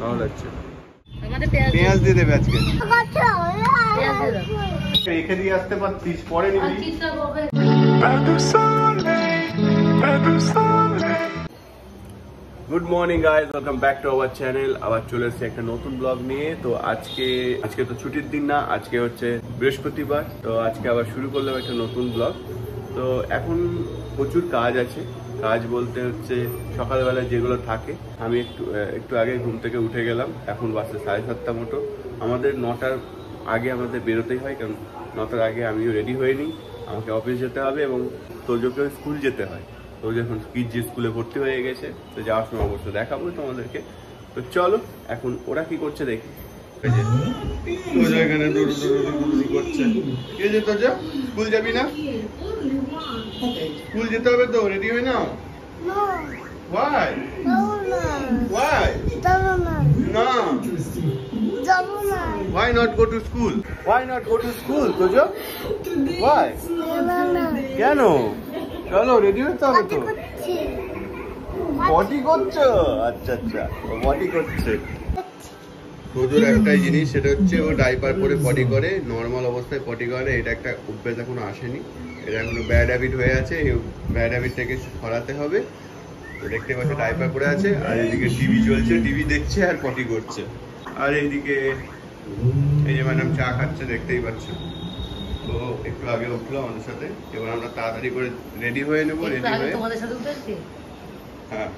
ভালো লাগছে পেঁয়াজ পেঁয়াজ দিয়ে দেবে আজকে। পেঁয়াজ দিয়ে দাও রেখে দিয়ে আসতে পারতিস পরে নিবি। Good morning guys welcome back to our channel আবার চলে এসেছি একটা নতুন ব্লগ নিয়ে। তো আজকে আজকে তো ছুটির দিন না আজকে হচ্ছে বৃহস্পতিবার। তো আজকে আবার শুরু করলাম একটা নতুন ব্লগ তো এখন প্রচুর কাজ আছে। কাজ বলতে হচ্ছে সকালবেলা যেগুলো থাকে, আমি একটু একটু আগে ঘুম থেকে উঠে গেলাম, এখন বাসে সাড়ে সাতটা মতো। আমাদের নটার আগে আমাদের বেরোতেই হয়, কারণ নটার আগে আমিও রেডি হয়ে নিই। আমাকে অফিস যেতে হবে এবং তোজোকেও স্কুল যেতে হয়। তো যখন পিজি স্কুলে ভর্তি হয়ে গেছে, তো যাওয়ার সময় অবশ্য দেখাবো তোমাদেরকে। তো চলো, এখন ওরা কি করছে দেখি। করছে। কে যে তোজো স্কুল যাবি না? স্কুল যেতে হবে তো রেডি হয়ে নাও? ওয়াই ওয়াই না Why? Not go to school? Why not go to school, Tojo? Why? কেন? চলো রেডি হতে হবে তো। পটি করছ। আচ্ছা আচ্ছা। পটি করছে। তোজোর একটাই জিনিস সেটা হচ্ছে ও ডাইপার পরে পটি করে নর্মাল অবস্থায় পটি করে এটা একটা অভ্যেস এখনও আসেনি। এটা এখনও ব্যাড হ্যাবিট হয়ে আছে এই ব্যাড হ্যাবিটটাকে সরাতে হবে। তো দেখতে পাচ্ছ ডাইপার পরে আছে আর এদিকে টিভি চলছে টিভি দেখছে আর পটি করছে। আর এইদিকে এই যে ম্যাডাম চা খাচ্ছে দেখতেই পাচ্ছ তো একটু আগে উঠল আমাদের সাথে এবার আমরা তাড়াতাড়ি করে রেডি হয়ে নেব রেডি হয়ে তোমাদের সাথে উঠেছি? হ্যাঁ।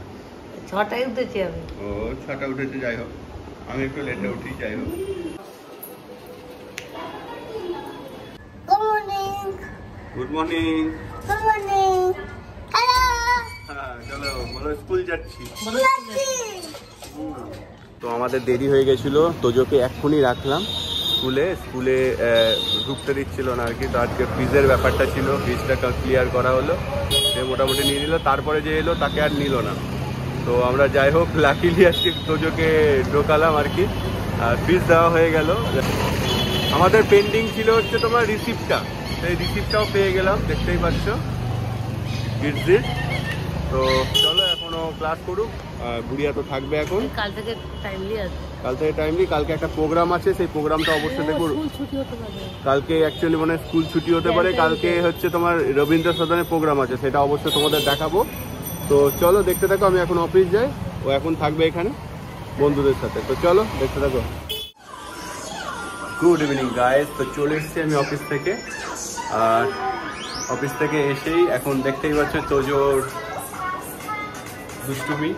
ছটায় উঠেছি আমি। ও ছটা উঠেছে যাই হোক। আমি একটু লেটে উঠি যাই হোক। গুড মর্নিং হ্যাঁ চলো বলো স্কুল যাচ্ছি। তো আমাদের দেরি হয়ে গেছিল তোজোকে এক্ষুনি রাখলাম। স্কুলে স্কুলে ঢুকতে দিচ্ছিল না আর কি তো আজকে ফিজের ব্যাপারটা ছিল ফিজটা ক্লিয়ার করা হলো। সে মোটামুটি নিয়ে নিল তারপরে যে এলো তাকে আর নিল না। তো আমরা যাই হোক লাকিলি আজকে তোজোকে ঢোকালাম আর কি। আর ফিজ দেওয়া হয়ে গেল। আমাদের পেন্ডিং ছিল হচ্ছে তোমার রিসিপ্টটা সেই রিসিপ্টটাও পেয়ে গেলাম দেখতেই পাচ্ছ। কিডসদের তো চলো এখনও ক্লাস করুক। আর গুড়িয়া তো থাকবে এখন। কাল থেকে টাইমলি আছে। কাল থেকে টাইমলি কালকে একটা প্রোগ্রাম আছে সেই প্রোগ্রামটা অবশ্যই দেখো। কালকে অ্যাকচুয়ালি মানে স্কুল ছুটি হতে পারে কালকে। হচ্ছে তোমার রবীন্দ্র সদনের প্রোগ্রাম আছে সেটা অবশ্যই তোমাদের দেখাবো। তো চলো দেখতে থাকো আমি এখন অফিস যাই। ও এখন থাকবে এখানে বন্ধুদের সাথে। তো চলো দেখতে থাকো। গুড ইভিনিং গাইস তো চলে এসেছি আমি অফিস থেকে। আর অফিস থেকে এসেই এখন দেখতেই পাচ্ছ তোজোর দুষ্টুমি।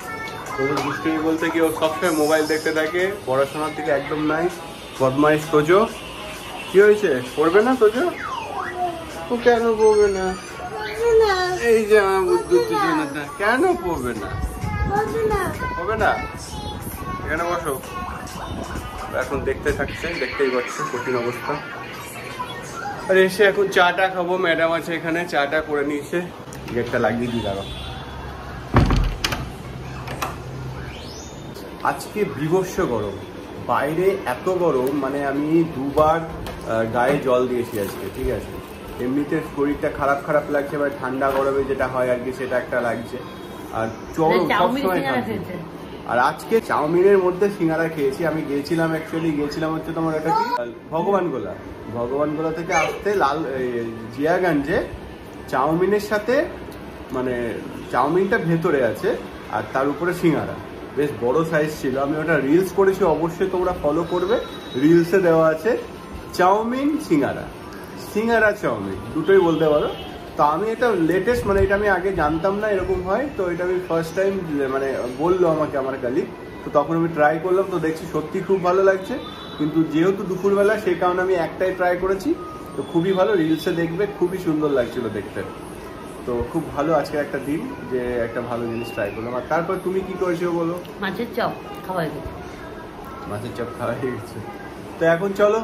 তোজোর দুষ্টুমি বলতে কি ও সবসময় মোবাইল দেখতে থাকে, পড়াশোনার দিকে একদম নাই। বদমাইশ তোজো। কি হয়েছে? পড়বে না তোজো? ও কেন পড়বে না? এই যে আমার কেন পড়বে না? হবে না? এখানে বসো। এখন দেখতে থাকছে, দেখতেই পাচ্ছ কঠিন অবস্থা। আর এসে এখন চাটা খাব ম্যাডাম আছে এখানে চাটা করে নিয়েছে। গেটটা লাগিয়ে দিই দাঁড়াও। আজকে বিভৎস গরম। বাইরে এত গরম মানে আমি দুবার গায়ে জল দিয়েছি আজকে ঠিক আছে? এমনিতে শরীরটা খারাপ খারাপ লাগছে বা ঠান্ডা গরমে যেটা হয় আর কি সেটা একটা লাগছে। আর চরম সবসময় আর আজকে চাউমিনের মধ্যে সিঙ্গারা খেয়েছি। আমি গিয়েছিলাম অ্যাকচুয়ালি গিয়েছিলাম হচ্ছে তোমার এটা কি? ভগবান গোলা থেকে আসতে লাল জিয়াগঞ্জে চাউমিনের সাথে মানে চাউমিনটা ভেতরে আছে, আর তার উপরে সিঙ্গারা। বেশ বড় সাইজ ছিল। আমি ওটা রিলস করেছি, অবশ্যই তোমরা ফলো করবে। রিলসে দেওয়া আছে, চাউমিন, সিঙ্গারা। সিঙ্গারা, চাউমিন, দুটোই বলতে পারো। তো আমি এটা লেটেস্ট মানে এটা আমি আগে জানতাম না এরকম হয় তো এটা আমি ফার্স্ট টাইম মানে বলল আমাকে আমার কালিগ তো তখন আমি ট্রাই করলাম তো দেখছি সত্যি খুব ভালো লাগছে কিন্তু যেহেতু দুপুরবেলা সেই কারণে আমি একটাই ট্রাই করেছি তো খুবই ভালো রিলসে দেখবে খুবই সুন্দর লাগছিল দেখতে। তো খুব ভালো আজকে একটা দিন যে একটা ভালো জিনিস ট্রাই করলাম। আর তারপর তুমি কি করেছ বলো? মাছের চপ খাওয়াই দিই মাছের চপ খাওয়া হয়ে গেছে। তো এখন চলো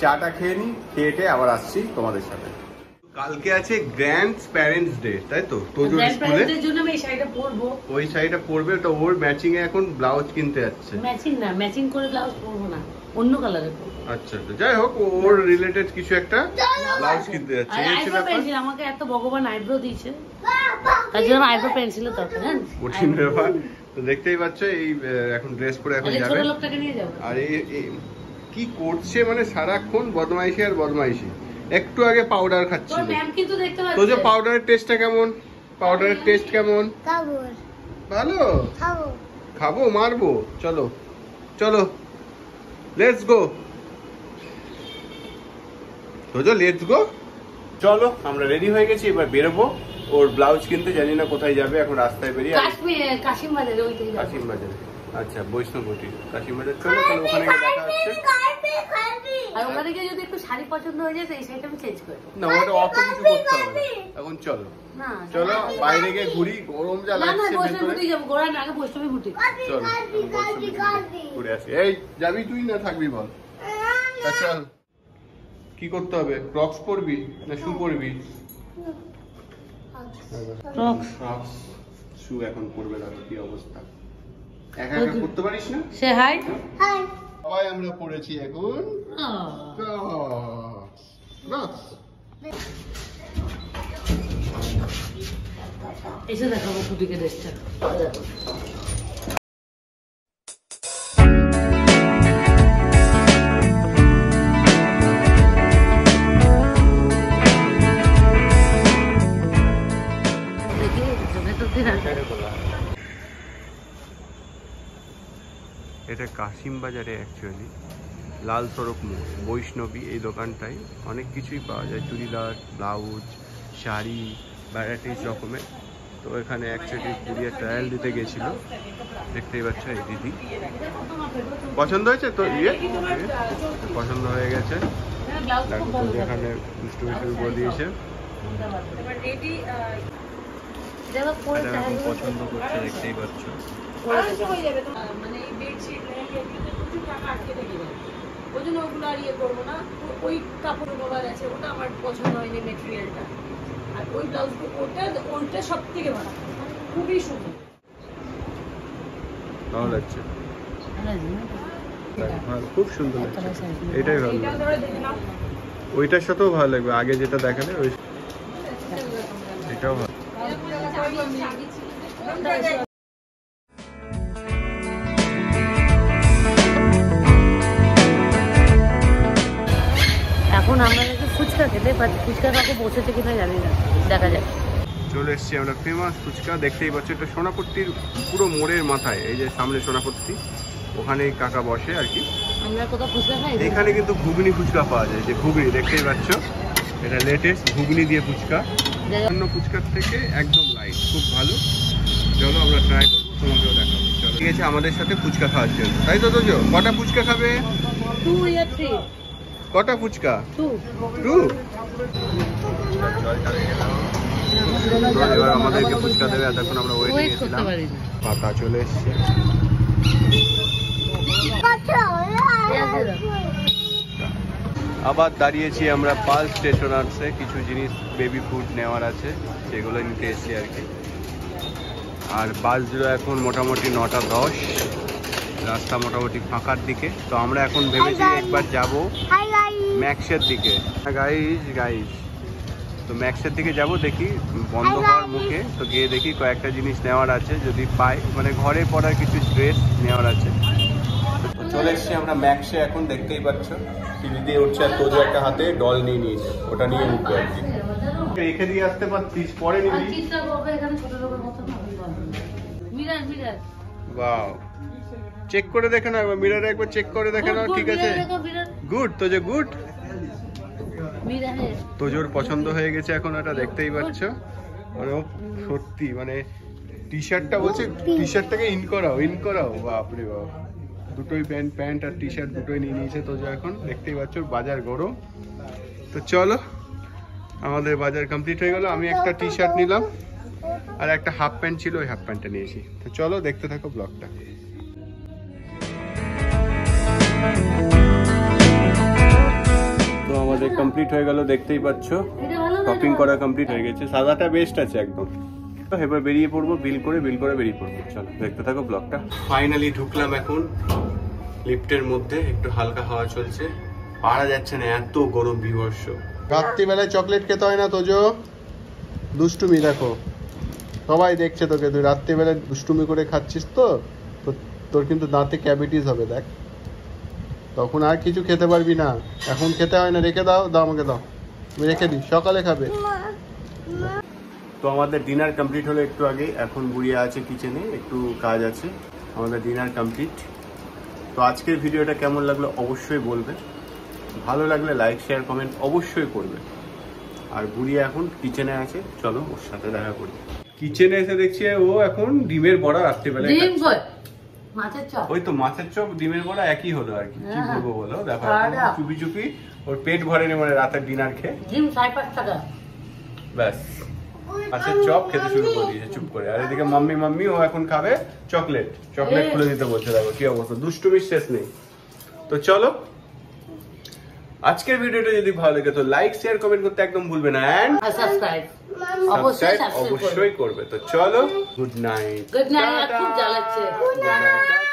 চাটা খেয়ে নি খেয়ে আবার আসছি তোমাদের সাথে। কালকে আছে গ্র্যান্ড প্যারেন্টস ডে তাই তো? তোজোর স্কুলে জন্য আমি এই শাড়িটা পরবো। ওই শাড়িটা পরবে তো ওর ম্যাচিং এ এখন ব্লাউজ কিনতে যাচ্ছে। ম্যাচিং না ম্যাচিং করে ব্লাউজ পরবো না অন্য পরবো। আচ্ছা আচ্ছা যাই হোক ওর রিলেটেড কিছু একটা ব্লাউজ কিনতে যাচ্ছে। এই ব্যাপার পেন্সিল আমাকে এত ভগবান আইব্রো দিয়েছে। তার জন্য আইব্রো দরকার হ্যাঁ কঠিন ব্যাপার। তো দেখতেই পাচ্ছ এই এখন ড্রেস পরে এখন যাবে। ছোট লোকটাকে নিয়ে যাব। আর এই- কি করছে মানে সারাক্ষণ বদমাইশি আর বদমাইশি। একটু আগে পাউডার তো খাচ্ছিল তো যে পাউডারের টেস্টটা কেমন? পাউডারের টেস্ট কেমন? ভালো? খাব। খাব মারবো। চলো। চলো। Let's go Tojo let's go চলো আমরা রেডি হয়ে গেছি এবার বেরোবো। ওর ব্লাউজ কিনতে জানি না কোথায় যাবে এখন রাস্তায় বেরিয়ে কাশিম বাজারে ওই কাশিম বাজারে আচ্ছা বৈষ্ণবটি চলো তাহলে ওখানে গিয়ে দেখা হচ্ছে? আর ওখানে গিয়ে যদি একটু শাড়ি পছন্দ হয়ে যায় সেই শাড়িটা আমি চেঞ্জ করে না ওটা অত কিছু করতে হবে না। এখন চলো। না চলো বাইরে গিয়ে ঘুরি গরম যা না না লাগছে না আগে বৈষ্ণবী বুটি চলো ঘুরে আসি। এই যাবি তুই না থাকবি বল? তা চল কি করতে হবে? ক্রক্স পরবি না শু পরবি। ক্রক্স শু এখন পরবে দেখো কি অবস্থা? একা একা করতে পারিস না? Say hi. হাই। সবাই আমরা পড়েছি এখন। এসে দেখাবো কুটিকে ড্রেসটা কাশিম বাজারে অ্যাকচুয়ালি লাল সড়ক মোড় বৈষ্ণবী এই দোকানটায় অনেক কিছুই পাওয়া যায়। চুড়িদার ব্লাউজ শাড়ি ভ্যারাইটিস রকমের। তো এখানে অ্যাকচুয়ালি পুরিয়া ট্রায়াল দিতে গেছিল। দেখতেই পাচ্ছ এই দিদি। পছন্দ হয়েছে তো ইয়ে? পছন্দ হয়ে গেছে। এখানে মিষ্টি করে দিয়েছে। পছন্দ করছে দেখতেই পাচ্ছ। মানে এই বেডশিট প্রচুর টাকা আটকে থেকে যায় ওই জন্য ওগুলো আর ইয়ে করব না ওই কাপড় মোবাইল আছে ওটা আমার পছন্দ হয়নি মেটেরিয়ালটা আর ওই ব্লাউজ ওটা ওইটা সব থেকে ভালো মানে খুবই সুন্দর ভালো লাগছে। হ্যাঁ, খুব সুন্দর। এটাই ভালো ওইটার সাথেও ভালো লাগবে আগে যেটা দেখালে ওই এটাও ভালো। ফুচকা ফুচকা পৌঁছেছে কিনা জানি না। দেখা যাক। চলে এসেছি আমরা ফেমাস ফুচকা দেখতেই পাচ্ছি এটা সোনাপট্টির পুরো মোড়ের মাথায় এই যে সামনে সোনাপট্টি ওখানে কাকা বসে আর কি। এখানে কিন্তু ঘুগনি ফুচকা পাওয়া যায় যে ঘুগনি দেখতেই পাচ্ছ? এটা লেটেস্ট ঘুগনি দিয়ে ফুচকা। অন্য ফুচকার থেকে একদম লাইট খুব ভালো। চলো আমরা ট্রাই করব তোমাকেও দেখাবো। ঠিক আছে আমাদের সাথে ফুচকা খাওয়ার জন্য। তাই তো তোজো? কটা ফুচকা খাবে? টু ইয়ার থ্রি কটা ফুচকা? টু এবার আমাদেরকে ফুচকা দেবে এতক্ষণ আমরা ওয়েট নিয়েছিলাম। পাতা চলে এসছে। আবার দাঁড়িয়েছি আমরা পাল স্টেশন স্টেশনার্সে কিছু জিনিস বেবি ফুড নেওয়ার আছে সেগুলো নিতে এসেছি আর কি। আর বাসগুলো এখন মোটামুটি নটা দশ। রাস্তা মোটামুটি ফাঁকার দিকে। তো আমরা এখন ভেবেছি একবার যাব ম্যাক্সের দিকে। গাইজ গাইজ তো ম্যাক্সের দিকে যাব দেখি বন্ধ হওয়ার মুখে। তো গিয়ে দেখি কয়েকটা জিনিস নেওয়ার আছে যদি পাই। মানে ঘরে পড়ার কিছু ড্রেস নেওয়ার আছে। তো চলে এসছি আমরা ম্যাক্সে এখন দেখতেই পাচ্ছ। সিঁড়ি দিয়ে উঠছে আর তোজো একটা হাতে ডল নিয়ে নিয়েছে। ওটা নিয়ে উঠবে আর কি। রেখে দিয়ে আসতে পারতিস পরে নিবি। চিত্রা চেক করে দেখে নাও মিরারে একবার চেক করে দেখে নাও ঠিক আছে? গুড তো যে গুড তোজোর পছন্দ হয়ে গেছে এখন এটা দেখতেই পাচ্ছ। মানে সত্যি মানে টি শার্টটা বলছে টি শার্টটাকে ইন করাও ইন করাও বাপরে বাপ। দুটোই প্যান্ট প্যান্ট আর টি শার্ট দুটোই নিয়ে নিয়েছে তোজো এখন দেখতেই পাচ্ছ বাজার গরম। তো চলো আমাদের বাজার কমপ্লিট হয়ে গেল আমি একটা টি শার্ট নিলাম আর একটা হাফ প্যান্ট ছিল ওই হাফ প্যান্টটা নিয়েছি। তো চলো দেখতে থাকো ব্লগটা তো আমাদের কমপ্লিট হয়ে গেল, দেখতেই পাচ্ছ। শপিং করা কমপ্লিট হয়ে গেছে। সাদাটা বেস্ট আছে একদম। তো এবার বেরিয়ে পড়ব বিল করে বিল করে বেরিয়ে পড়ব। চলো, দেখতে থাকো ব্লগটা ফাইনালি ঢুকলাম এখন লিফটের মধ্যে, একটু হালকা হাওয়া চলছে। পারা যাচ্ছে না, এত গরম বিভর্ষ। রাত্রিবেলায় চকলেট খেতে হয় না তোজো? দুষ্টুমি দেখো। সবাই দেখছে তোকে, তুই রাত্রিবেলা দুষ্টুমি করে খাচ্ছিস তো? তো তোর কিন্তু দাঁতে ক্যাভিটিস হবে, দেখ। তখন আর কিছু খেতে পারবি না। এখন খেতে হয় না রেখে দাও দাও আমাকে দাও। আমি রেখে দিই সকালে খাবে। তো আমাদের ডিনার কমপ্লিট হলো একটু আগে এখন বুড়িয়া আছে কিচেনে একটু কাজ আছে আমাদের ডিনার কমপ্লিট তো আজকের ভিডিওটা কেমন লাগল অবশ্যই বলবে ভালো লাগলে লাইক শেয়ার কমেন্ট অবশ্যই করবে আর বুড়িয়া এখন কিচেনে আছে চলো ওর সাথে দেখা করি। কিচেনে এসে দেখছি ও এখন ডিমের বড়া রাত্রিবেলায় মাছের চপ। ওই তো মাছের চপ ডিমের বড়া একই হলো আর কি। কি হ্যাঁ। বলব বলো? দেখো চুপি চুপি ওর পেট ভরেনি মানে রাতের ডিনার খেয়ে। ডিম সাড়ে পাঁচ টাকা ব্যাস। মাছের চপ খেতে শুরু করে দিয়েছে চুপ করে। আর এদিকে মাম্মি মাম্মি ও এখন খাবে চকলেট। চকলেট খুলে দিতে বলছে দেখো কি অবস্থা। দুষ্টুমির শেষ নেই। তো চলো আজকের ভিডিওটা যদি ভালো লাগে তো লাইক শেয়ার কমেন্ট করতে একদম ভুলবে না। এন্ড সাবস্ক্রাইব অবশ্যই করবে। তো চলো গুড নাইট গুড নাইট খুব জ্বালাচ্ছে। Good night.